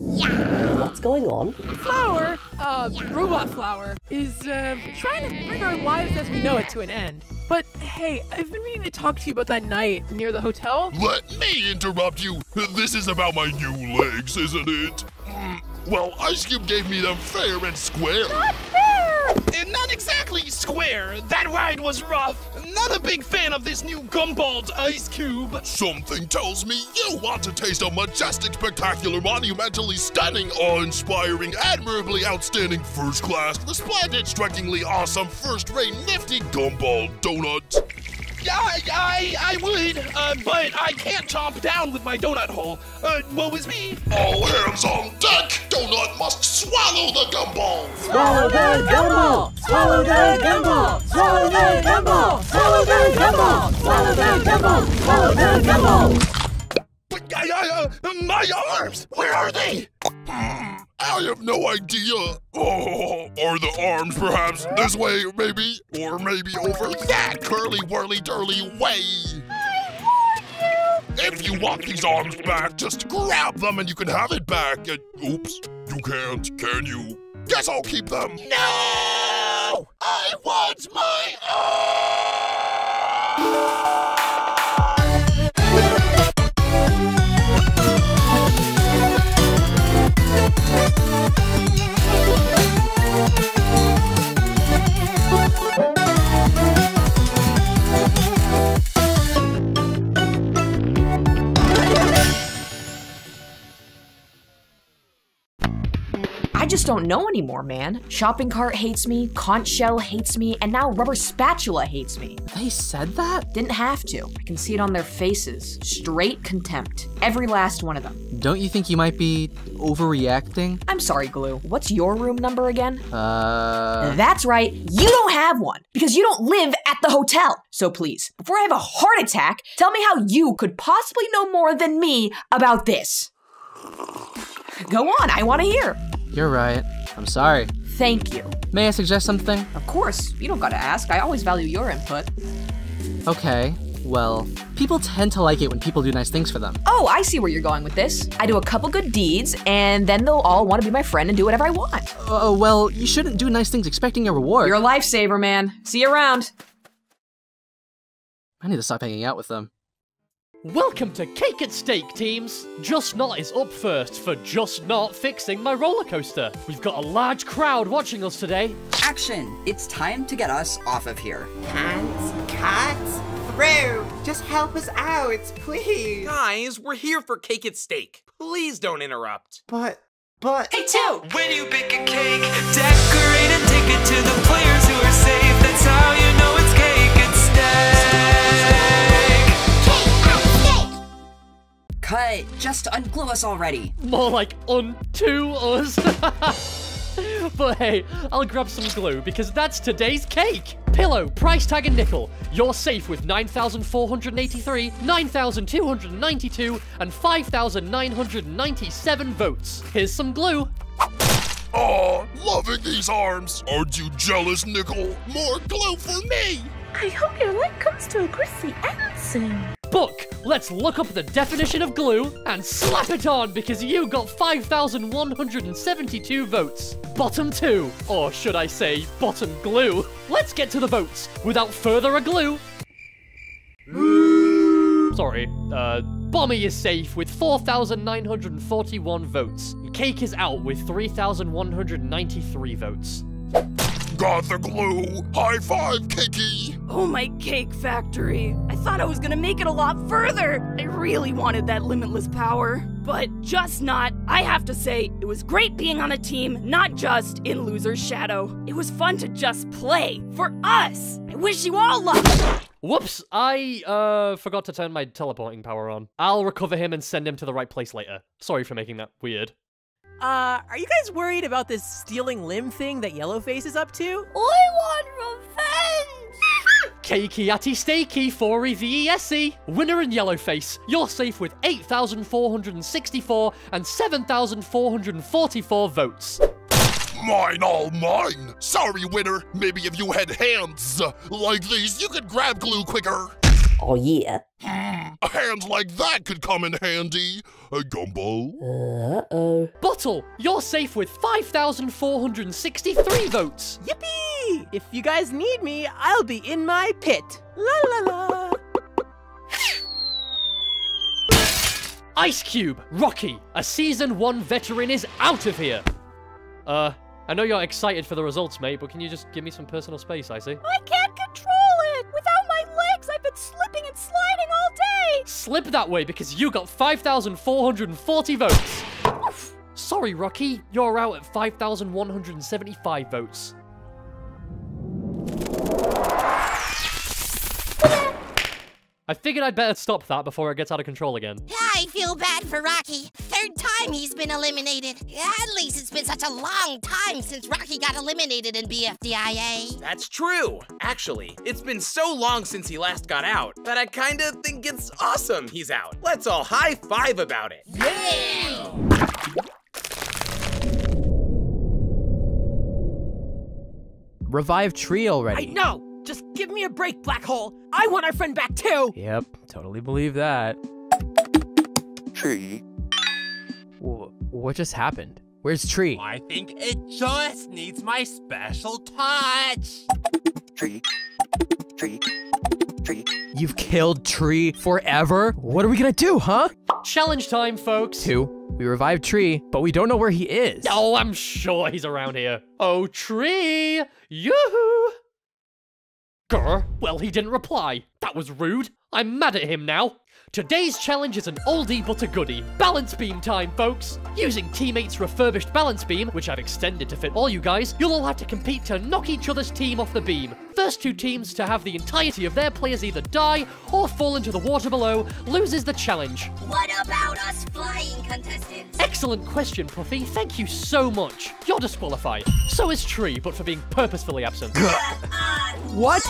What's going on? Flower, uh, robot flower, is uh, trying to bring our lives as we know it to an end. But hey, I've been meaning to talk to you about that night near the hotel. Let me interrupt you. This is about my new legs, isn't it? Mm, well, Ice Cube gave me them fair and square. Not fair! Uh, not exactly square. That ride was rough. Not a big fan of this new gumballed ice cube. Something tells me you want to taste a majestic, spectacular, monumentally stunning, awe-inspiring, admirably outstanding, first-class, resplendent, strikingly awesome, first-rate, nifty gumball donut. I, I, I would, uh, but I can't chomp down with my donut hole. Uh, woe is me. All hands on deck! Donut must swallow the gumball! Swallow the gumball! Swallow the gumball! Swallow the gumball! Swallow the gumball! Swallow the gumball! Swallow the gumball! But I, I, uh, my arms! Where are they? I have no idea. Oh, are the arms perhaps this way, maybe? Or maybe over that curly whirly dirly way? If you want these arms back, just grab them and you can have it back. And oops, you can't, can you? Guess I'll keep them. No! I want my I just don't know anymore, man. Shopping cart hates me, conch shell hates me, and now rubber spatula hates me. They said that? Didn't have to. I can see it on their faces. Straight contempt. Every last one of them. Don't you think you might be overreacting? I'm sorry, Glue. What's your room number again? Uh. That's right, you don't have one because you don't live at the hotel. So please, before I have a heart attack, tell me how you could possibly know more than me about this. Go on, I want to hear. You're right. I'm sorry. Thank you. May I suggest something? Of course, you don't gotta ask. I always value your input. Okay. Well, people tend to like it when people do nice things for them. Oh, I see where you're going with this. I do a couple good deeds, and then they'll all want to be my friend and do whatever I want. Uh, well, you shouldn't do nice things expecting a reward. You're a lifesaver, man. See you around. I need to stop hanging out with them. Welcome to Cake at Stake, teams! Just Not is up first for just not fixing my roller coaster. We've got a large crowd watching us today. Action! It's time to get us off of here. Hands, cats, through. Just help us out, please. Guys, we're here for Cake at Stake. Please don't interrupt. But, but. Hey, two! When you bake a cake, decorate and take it to the players who are safe. That's how you know Cut! Just unglue us already. More like unto us. but hey, I'll grab some glue because that's today's cake. Pillow, price tag and nickel. You're safe with 9,483, 9,292, and 5,997 votes. Here's some glue. Oh, loving these arms. Aren't you jealous, Nickel? More glue for me. I hope your life comes to a grisly end soon. Book, let's look up the definition of glue and slap it on because you got 5,172 votes. Bottom two, or should I say, bottom glue. Let's get to the votes. Without further ado. Sorry, uh, Bomby is safe with 4,941 votes. Cake is out with 3,193 votes. Got the glue. High five, Kiki. Oh, my cake factory. I thought I was gonna make it a lot further. I really wanted that limitless power. But just not. I have to say, it was great being on a team, not just in Loser's Shadow. It was fun to just play. For us. I wish you all luck. Whoops, I, uh, forgot to turn my teleporting power on. I'll recover him and send him to the right place later. Sorry for making that weird. Uh, are you guys worried about this stealing limb thing that Yellowface is up to? I want revenge! Keiki Stakey 4EVESE, winner in Yellowface. You're safe with 8,464 and 7,444 votes. Mine, all mine. Sorry, winner. Maybe if you had hands like these, you could grab glue quicker. Oh yeah. A hand like that could come in handy. A gumbo. Uh-oh. Bottle, you're safe with 5,463 votes. Yippee! If you guys need me, I'll be in my pit. La la la. Ice Cube, Rocky, a season one veteran is out of here. Uh, I know you're excited for the results, mate, but can you just give me some personal space, Icy? I can't legs, I've been slipping and sliding all day! Slip that way because you got 5,440 votes. Sorry, Rocky, you're out at 5,175 votes. I figured I'd better stop that before it gets out of control again. I feel bad for Rocky. Third time he's been eliminated. At least it's been such a long time since Rocky got eliminated in BFDIA. That's true. Actually, it's been so long since he last got out that I kinda think it's awesome he's out. Let's all high five about it. Revive Tree already. I know. Just give me a break, Black Hole. I want our friend back too. Yep, totally believe that. Tree. Wh- what just happened? Where's Tree? I think it just needs my special touch. Tree. Tree. Tree. You've killed Tree forever? What are we gonna do, huh? Challenge time, folks. Two. We revived Tree, but we don't know where he is. Oh, I'm sure he's around here. Oh, Tree! Yoo-hoo! Grr, well, he didn't reply. That was rude. I'm mad at him now. Today's challenge is an oldie but a goodie. Balance beam time, folks. Using Teammates' refurbished balance beam, which I've extended to fit all you guys, you'll all have to compete to knock each other's team off the beam. First two teams to have the entirety of their players either die or fall into the water below loses the challenge. What about us flying contestants? Excellent question, Puffy. Thank you so much. You're disqualified. So is Tree, but for being purposefully absent. Uh, what?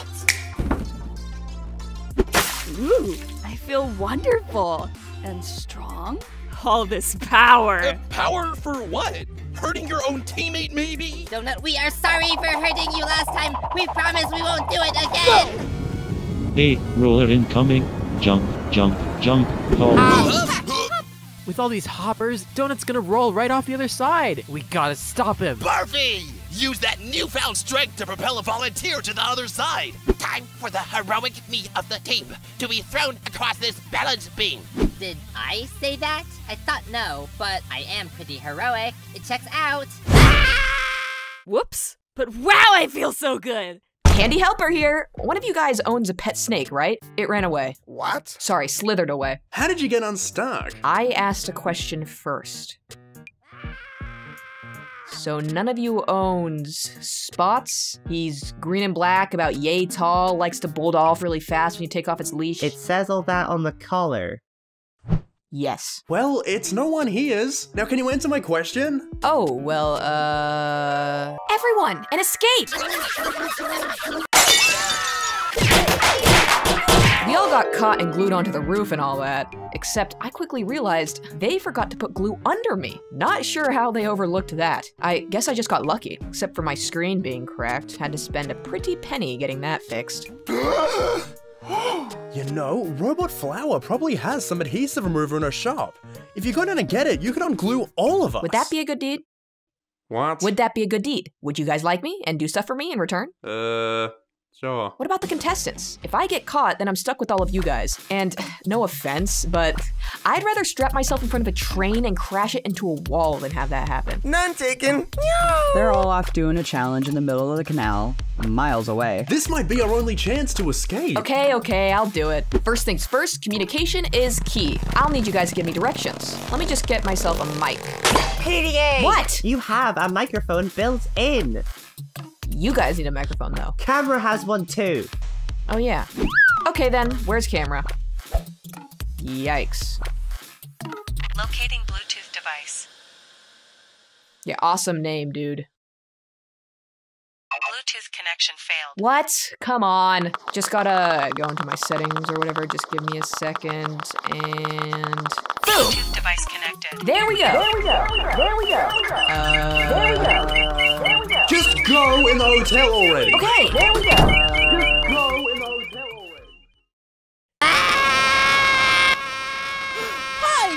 Ooh, I feel wonderful and strong. All this power. Uh, power for what? Hurting your own teammate, maybe? Donut, we are sorry for hurting you last time. We promise we won't do it again. Hey, roller incoming. Jump, jump, jump. Oh. With all these hoppers, Donut's gonna roll right off the other side. We gotta stop him. Barfy! Use that newfound strength to propel a volunteer to the other side. Time for the heroic me of the team to be thrown across this balance beam. Did I say that? I thought no, but I am pretty heroic. It checks out. Whoops. But wow, I feel so good. Candy helper here. One of you guys owns a pet snake, right? It ran away. What? Sorry, slithered away. How did you get unstuck? I asked a question first. So none of you owns Spots? He's green and black, about yay tall, likes to bolt off really fast when you take off its leash. It says all that on the collar. Yes. Well, it's no one he is. Now, can you answer my question? Oh, well, uh. Everyone, an escape! We all got caught and glued onto the roof and all that, except I quickly realized they forgot to put glue under me. Not sure how they overlooked that. I guess I just got lucky, except for my screen being cracked. Had to spend a pretty penny getting that fixed. You know, Robot Flower probably has some adhesive remover in her shop. If you go down and get it, you can unglue all of us. Would that be a good deed? What? Would that be a good deed? Would you guys like me and do stuff for me in return? Uh, sure. Uh, what about the contestants? If I get caught, then I'm stuck with all of you guys. And no offense, but I'd rather strap myself in front of a train and crash it into a wall than have that happen. None taken. They're all off doing a challenge in the middle of the canal, miles away. This might be our only chance to escape. Okay, okay, I'll do it. First things first, communication is key. I'll need you guys to give me directions. Let me just get myself a mic. PDA! What? You have a microphone built in. You guys need a microphone though. Camera has one too. Oh yeah. Okay then, where's camera? Yikes. Locating Bluetooth device. Yeah, awesome name, dude. Bluetooth connection failed. What? Come on. Just gotta go into my settings or whatever. Just give me a second and. Bluetooth device connected. There we go. There we go. There we go. Uh, There we go. There we go. Just go in the hotel already. Okay, there we go. Just go in the hotel already. Hi,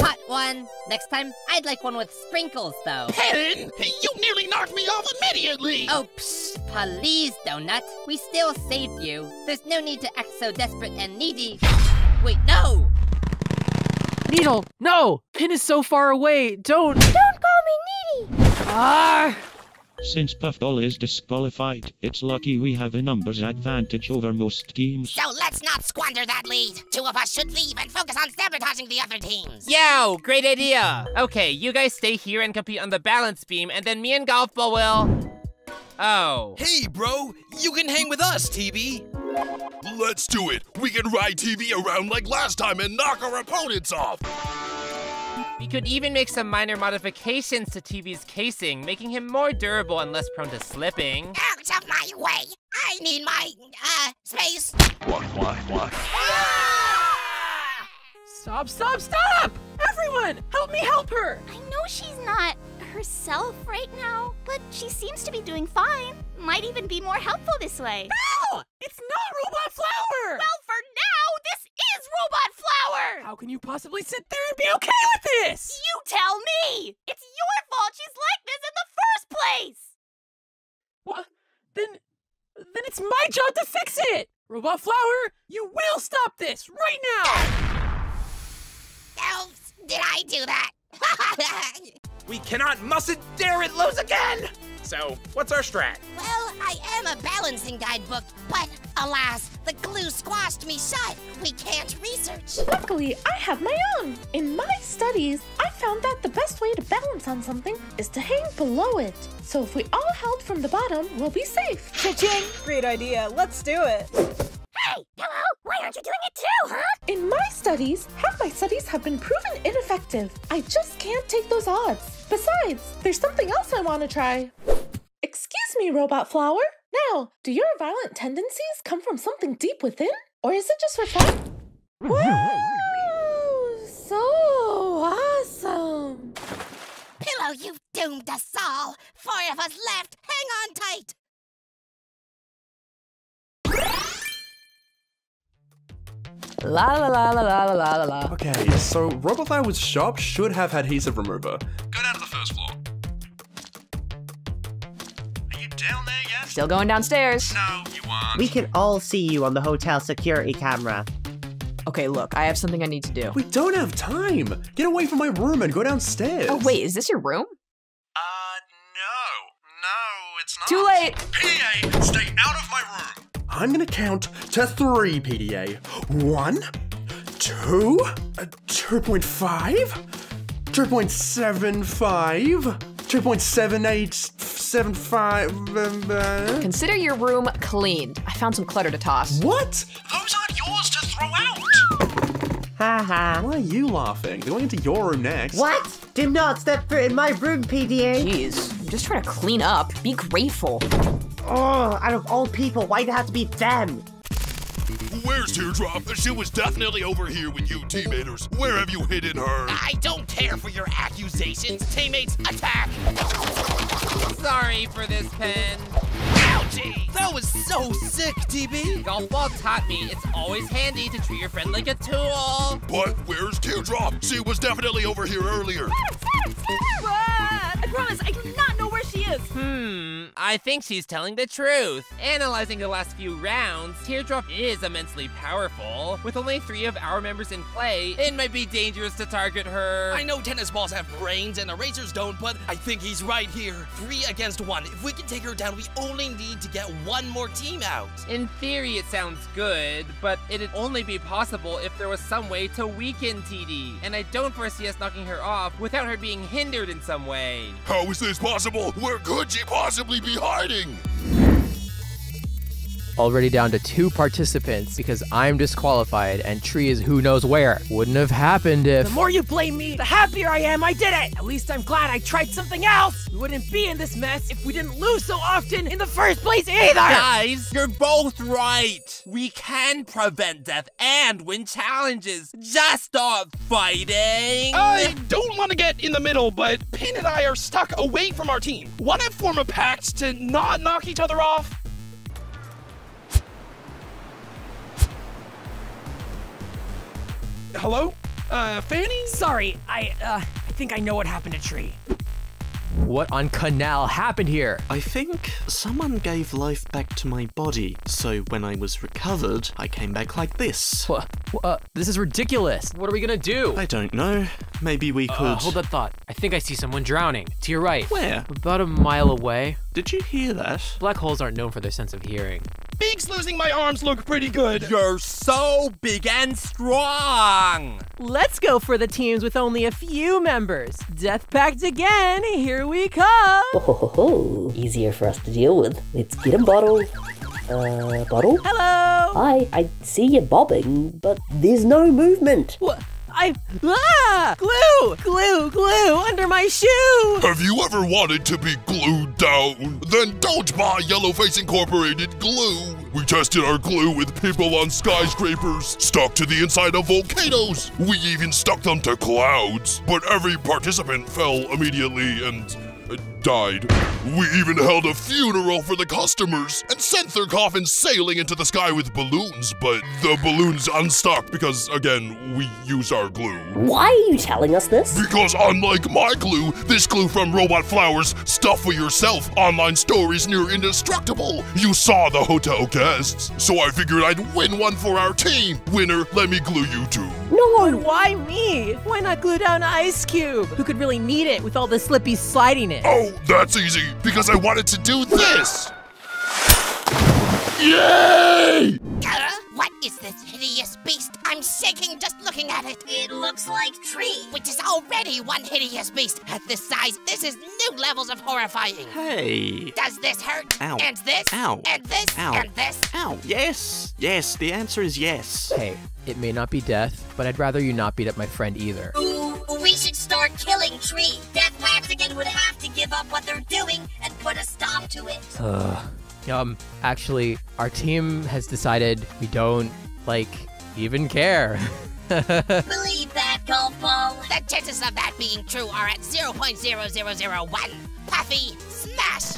Hot one. Next time, I'd like one with sprinkles, though. Pen, you nearly knocked me off immediately. Oh, please, Donut. We still saved you. There's no need to act so desperate and needy. Wait, no! Needle, no! Pin is so far away. Don't. Don't call me needy! Ah! Since Puffball is disqualified, it's lucky we have a numbers advantage over most teams. So let's not squander that lead. Two of us should leave and focus on sabotaging the other teams. Yo, great idea. Okay, you guys stay here and compete on the balance beam, and then me and Golfball will. Oh. Hey, bro, you can hang with us, TB. Let's do it. We can ride TV around like last time and knock our opponents off. We could even make some minor modifications to TV's casing, making him more durable and less prone to slipping. Out of my way. I need my, uh, space. What, what, what? Stop, stop, stop! Everyone, help me help her! I know she's not herself right now, but she seems to be doing fine. Might even be more helpful this way. No! It's not Robot Flower! Well, for now, this is Robot Flower! How can you possibly sit there and be okay with this? You tell me! It's your fault she's like this in the first place! What? Then, then it's my job to fix it! Robot Flower, you will stop this right now! Elves, did I do that? We cannot, mustn't, dare it lose again! So, what's our strat? well, I am a balancing guidebook, but alas, the glue squashed me shut. We can't research. Luckily, I have my own. In my studies, I found that the best way to balance on something is to hang below it. So if we all held from the bottom, we'll be safe. Cha-ching! Great idea. Let's do it. Hey, hello? Why aren't you doing it too, huh? In my studies, half my studies have been proven ineffective. I just can't take those odds. Besides, there's something else I want to try. Excuse me, Robot Flower. Now, do your violent tendencies come from something deep within? Or is it just for fun? So awesome! Pillow, you've doomed us all. Four of us left. Hang on tight. La la la la la la la la. Okay, so Robothour's sharp. should have adhesive remover. Go down to the first floor. Are you down there yet? Still going downstairs. No, you aren't. We can all see you on the hotel security camera. Okay, look, I have something I need to do. We don't have time! Get away from my room and go downstairs! Oh, wait, is this your room? Uh, no. No, it's not. Too late! PA, stay out of my room! I'm gonna count to three, PDA. One, two, uh, 2.5, 2.75, 2.7875. Uh, Consider your room cleaned. I found some clutter to toss. what? Those aren't yours to throw out. Ha ha. Why are you laughing? They're going into your room next. What? Do not step foot in my room, PDA. Jeez, I'm just trying to clean up. Be grateful. Oh, out of all people, why'd it have to be them? Where's Teardrop? She was definitely over here with you, teammaters. Where have you hidden her? I don't care for your accusations. Teammates, attack! Sorry for this pen. Ouchie! That was so sick, TB! Golf Ball taught me it's always handy to treat your friend like a tool. But where's Teardrop? She was definitely over here earlier. I promise, I do not know where she is. Hmm, I think she's telling the truth. Analyzing the last few rounds, Teardrop is immensely powerful. With only three of our members in play, it might be dangerous to target her. I know tennis balls have brains and erasers don't, but I think he's right here. Three against one. If we can take her down, we only need to get one more team out. In theory, it sounds good, but it'd only be possible if there was some way to weaken TD. And I don't foresee us knocking her off without her being hindered in some way. How is this possible? Where could she possibly be hiding? Already down to two participants because I'm disqualified and Tree is who knows where. Wouldn't have happened if. The more you blame me, the happier I am I did it! At least I'm glad I tried something else! We wouldn't be in this mess if we didn't lose so often in the first place either! Guys, you're both right. We can prevent death and win challenges. Just stop fighting. I don't want to get in the middle, but Pin and I are stuck away from our team. Want to form a pact to not knock each other off? Hello? Uh, Fanny? Sorry, I, uh, I think I know what happened to Tree. What on canal happened here? I think someone gave life back to my body, so when I was recovered, I came back like this. What? Uh, this is ridiculous. What are we gonna do? I don't know. Maybe we could. Uh, hold that thought. I think I see someone drowning. To your right. Where? About a mile away. Did you hear that? Black holes aren't known for their sense of hearing. Beaks losing my arms look pretty good. You're so big and strong. Let's go for the teams with only a few members. Death Pact again. Here we come. Oh, ho, ho, ho. easier for us to deal with. Let's get a bottle. Uh, bottle? Hello. Hi, I see you bobbing, but there's no movement. What? I ah glue, glue, glue under my shoe. Have you ever wanted to be glued down? Then don't buy Yellowface Incorporated glue. We tested our glue with people on skyscrapers, stuck to the inside of volcanoes. We even stuck them to clouds, but every participant fell immediately and uh, died. We even held a funeral for the customers and sent their coffins sailing into the sky with balloons, but the balloons unstuck because, again, we use our glue. Why are you telling us this? Because unlike my glue, this glue from Robot Flowers, stuff for yourself, online Stories near indestructible. You saw the hotel guests, so I figured I'd win one for our team. Winner, let me glue you too. No, one, why me? Why not glue down Ice Cube? Who could really need it with all the slippy slidiness? Oh, that's easy, because I wanted to do this. Yay! Uh, what is this hideous beast? I'm shaking just looking at it. It looks like tree. Which is already one hideous beast. At this size, this is new levels of horrifying. Hey. Does this hurt? Ow. And this? Ow. And this? Ow. And this? Ow. Yes. Yes. The answer is yes. Hey, it may not be death, but I'd rather you not beat up my friend either. We should start killing Tree. Death Pact again would have to give up what they're doing and put a stop to it. Uh, um, actually, our team has decided we don't, like, even care. Believe that, golf ball. The chances of that being true are at 0.0001. Puffy, smash!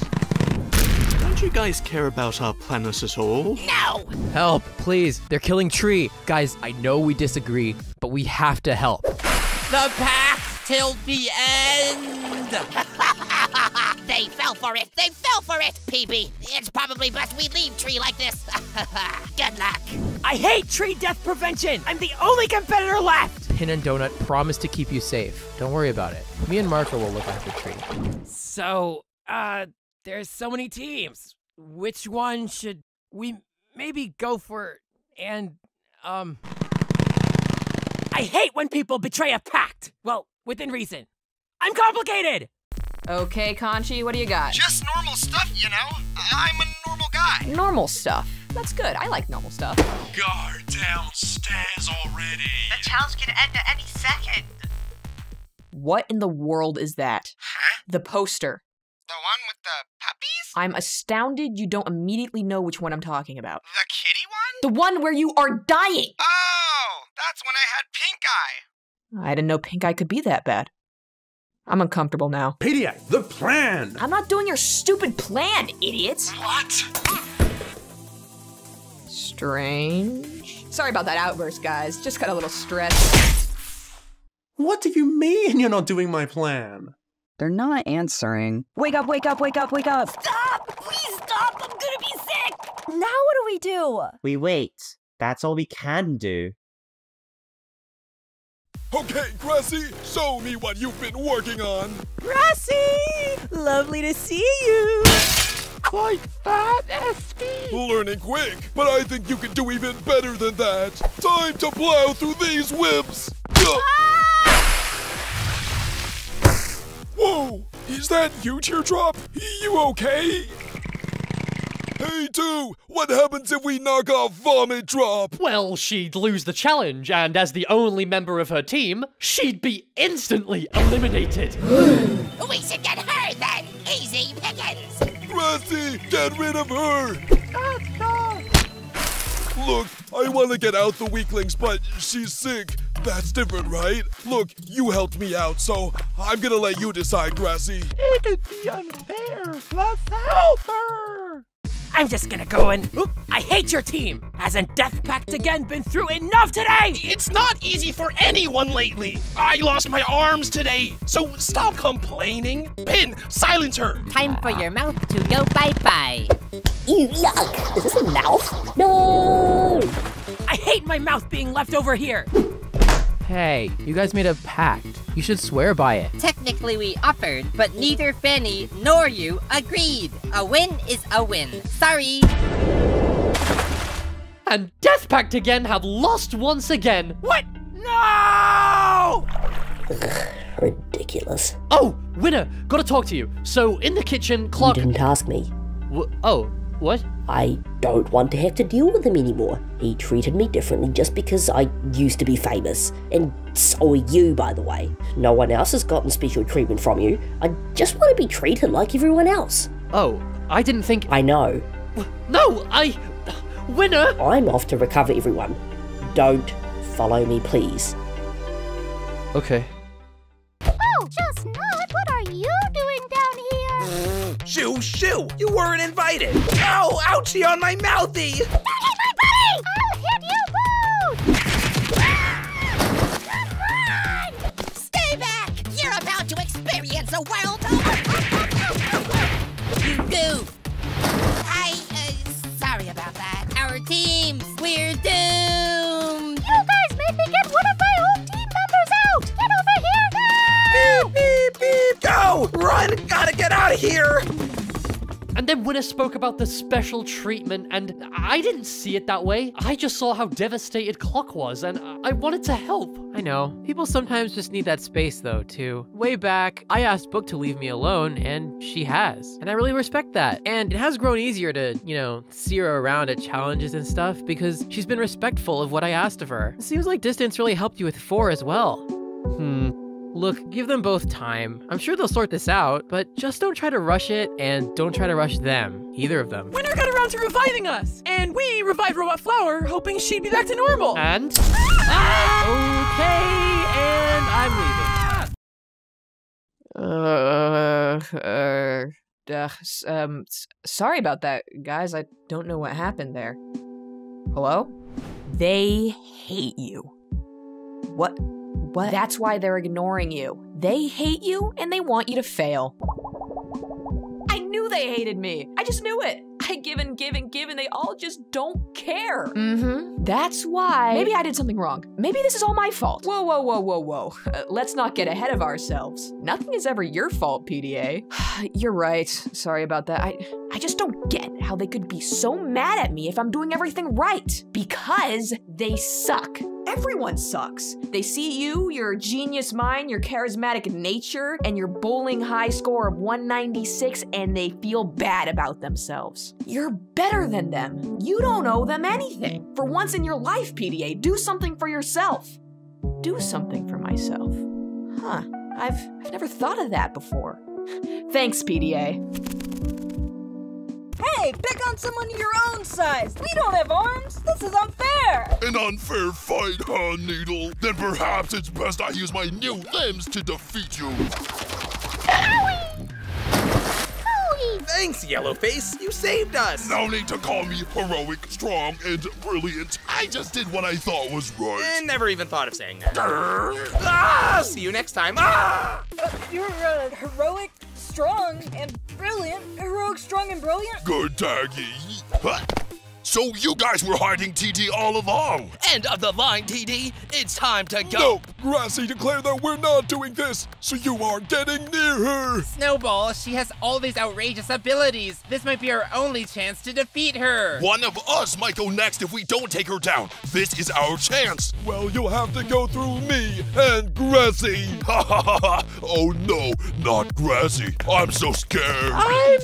Don't you guys care about our planet at all? No! help, please. They're killing Tree. Guys, I know we disagree, but we have to help. The path till the end. they fell for it. They fell for it, PB. It's probably best we leave Tree like this. Good luck. I hate tree death prevention. I'm the only competitor left. Pin and Donut promise to keep you safe. Don't worry about it. Me and Marco will look after Tree. So, uh, there's so many teams. Which one should we maybe go for? And, um. I hate when people betray a pact. Well, within reason. I'm complicated! Okay, Conchi, what do you got? Just normal stuff, you know? I'm a normal guy. Normal stuff. That's good. I like normal stuff. Guard downstairs already. The challenge can end at any second. What in the world is that? Huh? The poster. The one with the puppies? I'm astounded you don't immediately know which one I'm talking about. The kitty one? The one where you are dying! Oh, that's when I had pink eye. I didn't know pink eye could be that bad. I'm uncomfortable now. PDA, the plan! I'm not doing your stupid plan, idiots! What? Strange. Sorry about that outburst, guys. Just got a little stressed. What do you mean you're not doing my plan? They're not answering. Wake up, wake up, wake up, wake up! Stop! Please stop! I'm gonna be sick! Now what do we do? We wait. That's all we can do. Okay, Grassy, show me what you've been working on. Grassy! Lovely to see you! Quite fat, SP. Learning quick, but I think you can do even better than that. Time to plow through these whips. Ah! Whoa, is that you, Teardrop? You okay? Hey, two, what happens if we knock off Vomit Drop? Well, she'd lose the challenge, and as the only member of her team, she'd be instantly eliminated. We should get her then. Easy pickings. Grassy, get rid of her. Look, I want to get out the weaklings, but she's sick. That's different, right? Look, you helped me out, so I'm gonna let you decide, Grassy. It could be unfair. Let's help her! I'm just gonna go and. Oop, I hate your team! Hasn't Death Pact again been through enough today? It's not easy for anyone lately. I lost my arms today, so stop complaining. Pin, silence her. Time for your mouth to go bye bye. Ew, yuck! Is this a mouth? No! I hate my mouth being left over here! Hey, you guys made a pact. You should swear by it. Technically, we offered, but neither Fanny nor you agreed. A win is a win. Sorry. And Death Pact again have lost once again. What? No! Ridiculous. Oh, winner, gotta talk to you. So, in the kitchen, Clock. You didn't ask me. W- oh, what? I don't want to have to deal with him anymore. He treated me differently just because I used to be famous. And so are you, by the way. No one else has gotten special treatment from you. I just want to be treated like everyone else. Oh, I didn't think. I know. No, I. Winner! I'm off to recover everyone. Don't follow me, please. Okay. Oh, just not. What are you doing down here? Shoo, shoo! You weren't invited! Ow! Ouchie on my mouthy! a world of. you goof! Then Winner spoke about the special treatment, and I didn't see it that way. I just saw how devastated Clock was, and I wanted to help. I know. People sometimes just need that space, though, too. Way back, I asked Book to leave me alone, and she has. And I really respect that. And it has grown easier to, you know, see her around at challenges and stuff because she's been respectful of what I asked of her. It seems like distance really helped you with four as well. Hmm. Look, give them both time. I'm sure they'll sort this out, but just don't try to rush it and don't try to rush them, either of them. Winner got around to reviving us, and we revived Robot Flower, hoping she'd be back to normal. And? Okay, and I'm leaving. Uh, uh, uh, um, sorry about that, guys. I don't know what happened there. Hello? They hate you. What? What? That's why they're ignoring you. They hate you and they want you to fail. I knew they hated me. I just knew it. I give and give and give and they all just don't care. Mm-hmm. That's why. Maybe I did something wrong. Maybe this is all my fault. Whoa, whoa, whoa, whoa, whoa. Uh, let's not get ahead of ourselves. Nothing is ever your fault, PDA. You're right. Sorry about that. I I just don't get how they could be so mad at me if I'm doing everything right. Because they suck. Everyone sucks. They see you, your genius mind, your charismatic nature, and your bowling high score of 196, and they feel bad about themselves. You're better than them. You don't owe them anything. For once in your life, PDA, do something for yourself. Do something for myself. Huh. I've, I've never thought of that before. Thanks, PDA. Hey, pick on someone your own size. We don't have arms. This is unfair. An unfair fight, huh, Needle? Then perhaps it's best I use my new limbs to defeat you. Thanks, Yellowface. You saved us. No need to call me heroic, strong, and brilliant. I just did what I thought was right. And never even thought of saying that. ah! See you next time. Ah! Uh, you're uh, heroic, strong, and brilliant. Heroic, strong, and brilliant. Good taggy. Huh? So you guys were hiding TD all along. End of the line, TD. It's time to go. No, Grassy declared that we're not doing this, so you are getting near her. Snowball, she has all these outrageous abilities. This might be our only chance to defeat her. One of us might go next if we don't take her down. This is our chance. Well, you'll have to go through me and Grassy. Ha ha ha ha. Oh no, not Grassy. I'm so scared. I'm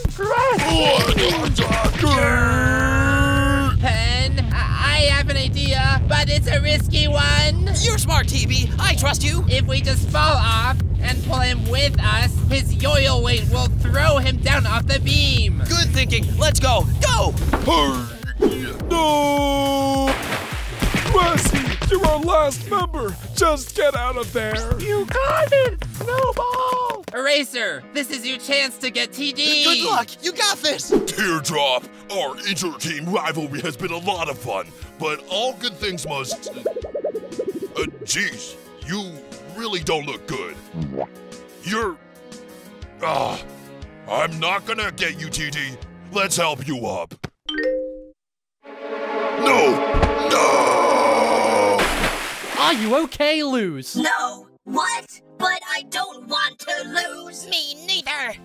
Pen, I I have an idea, but it's a risky one. You're smart, TB. I trust you. If we just fall off and pull him with us, his yo-yo weight will throw him down off the beam. Good thinking. Let's go. Go! No! Grassy, you're our last member. Just get out of there. You got it, Snowball. Eraser, this is your chance to get TD. Good luck. You got this. Teardrop, our inter-team rivalry has been a lot of fun, but all good things must. Uh, geez, you really don't look good. You're. Ah, I'm not gonna get you, TD. Let's help you up. No! No! Are you okay, Luz? No. What? But I don't want to lose. Me neither.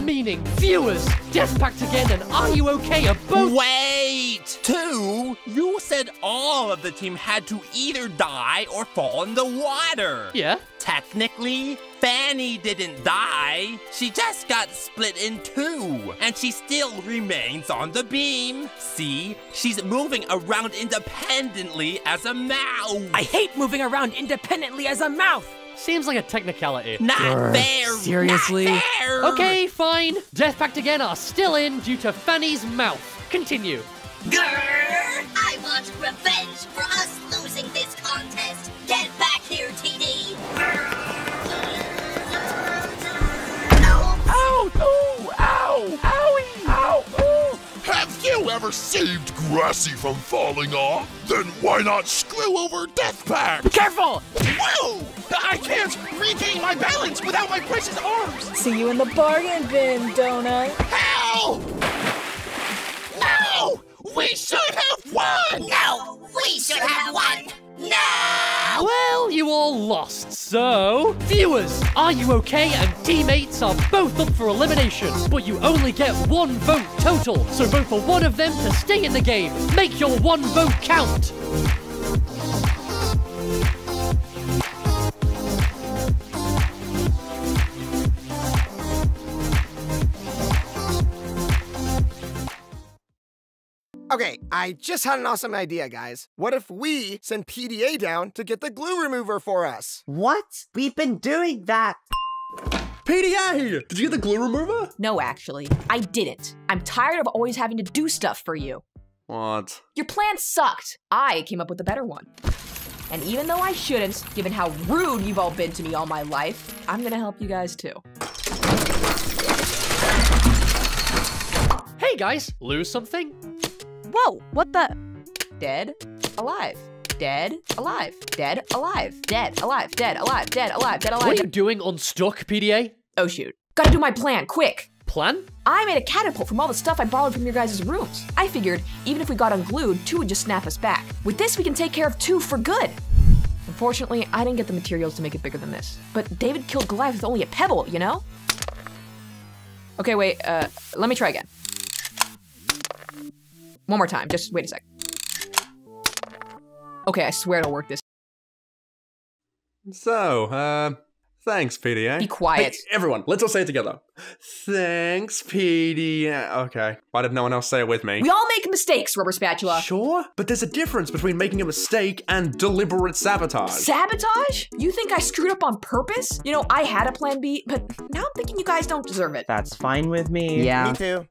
Meaning, viewers, Death Pact again and Are You Okay are both. Wait! Two, you said all of the team had to either die or fall in the water. Yeah? Technically, Fanny didn't die. She just got split in two, and she still remains on the beam. See, she's moving around independently as a mouse. I hate moving around independently as a mouth. Seems like a technicality. Not Grr, fair. seriously? Not fair. Okay, fine. Death Pact again are still in due to Fanny's mouth. Continue. Grr! I want revenge for us ever saved Grassy from falling off? Then why not screw over Death Pact? Careful! Whoa! I can't regain my balance without my precious arms! See you in the bargain bin, Donut. Help! No! We should have won! No, we should have won. No! Well, you all lost, so. Viewers, Are You Okay and teammates are both up for elimination, but you only get one vote total, so vote for one of them to stay in the game. Make your one vote count! Okay, I just had an awesome idea, guys. What if we send PDA down to get the glue remover for us? What? We've been doing that. PDA! Did you get the glue remover? No, actually, I didn't. I'm tired of always having to do stuff for you. What? Your plan sucked. I came up with a better one. And even though I shouldn't, given how rude you've all been to me all my life, I'm gonna help you guys too. Hey guys, lose something? Whoa, what the? Dead, alive. Dead, alive. Dead, alive. Dead, alive. Dead, alive. Dead, alive. Dead, alive. What are you doing unstuck, PDA? Oh shoot. Gotta do my plan, quick! Plan? I made a catapult from all the stuff I borrowed from your guys' rooms. I figured, even if we got unglued, two would just snap us back. With this, we can take care of two for good. Unfortunately, I didn't get the materials to make it bigger than this. But David killed Goliath with only a pebble, you know? Okay, wait, uh, let me try again. One more time, just wait a sec. Okay, I swear it'll work this. So, uh, thanks, PDA. Be quiet. Hey, everyone, let's all say it together. Thanks, PDA. Okay, why did no one else say it with me? We all make mistakes, Rubber Spatula. Sure, but there's a difference between making a mistake and deliberate sabotage. Sabotage? You think I screwed up on purpose? You know, I had a plan B, but now I'm thinking you guys don't deserve it. That's fine with me. Yeah. Me too.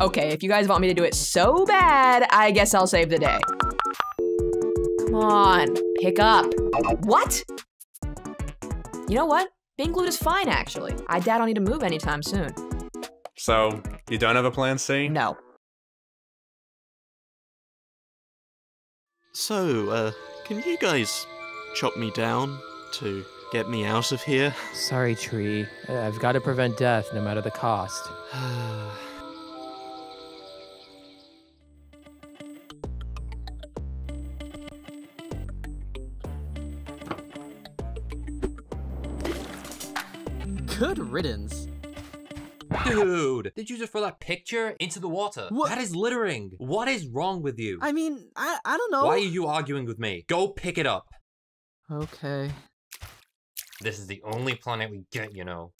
Okay, if you guys want me to do it so bad, I guess I'll save the day. Come on, pick up. What? You know what? Being glued is fine, actually. I doubt I'll need to move anytime soon. So, you don't have a plan C? No. So, uh, can you guys chop me down to get me out of here? Sorry, Tree. Uh, I've got to prevent death no matter the cost. Good riddance. Dude, did you just throw that picture into the water? That is littering. What is wrong with you? I mean, I, I don't know. Why are you arguing with me? Go pick it up. Okay. This is the only planet we get, you know.